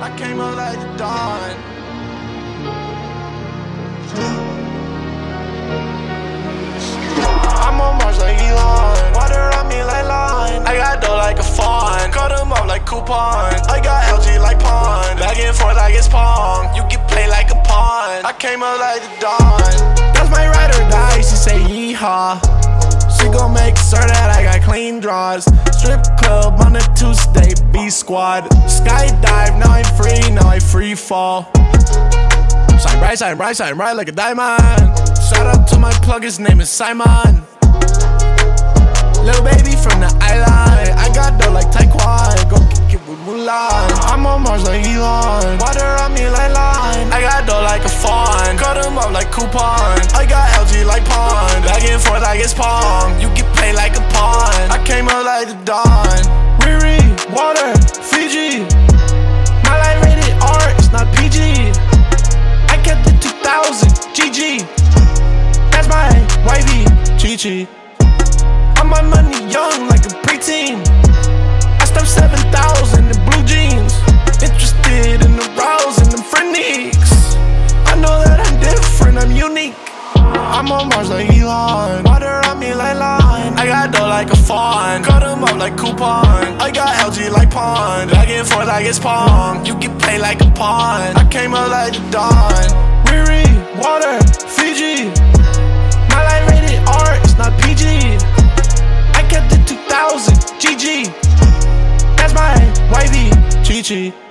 I came up like the dawn. I'm on Mars like Elon. Water on me like line. I got dough like a fawn. Cut them up like coupon. I got LG like pawn. Back and forth like it's pong. You get played like a pawn. I came up like the dawn. That's my ride or die. She say yeehaw. Gon' make sure that I got clean draws. Strip club on a Tuesday, B squad. Skydive, now I'm free, now I free fall. Shine bright, shine bright, shine bright like a diamond. Shout out to my plug, his name is Simon. Little baby from the island. I got dough like Taekwondo. Go kick it with Mulan. I'm on Mars like Elon. Water on me like line. I got dough like a fawn. Cut them up like coupon. I got LG like pawn. Back and forth like it's pong. You get played like a pawn. I came up like the dawn. Riri, water, Fiji. My life rated R, it's not PG. I kept it 2000, GG. That's my wifey, Chi Chi. I'm my money young I'm on Mars like Elon. Water on me like line. I got dough like a fawn. Cut them up like coupon. I got LG like pawn. Back and forth like it's pong. You get played like a pawn. I came up like the dawn. Riri, water, Fiji. My life rated R, it's not PG. I kept it 2000, GG. That's my wifey, Chi Chi.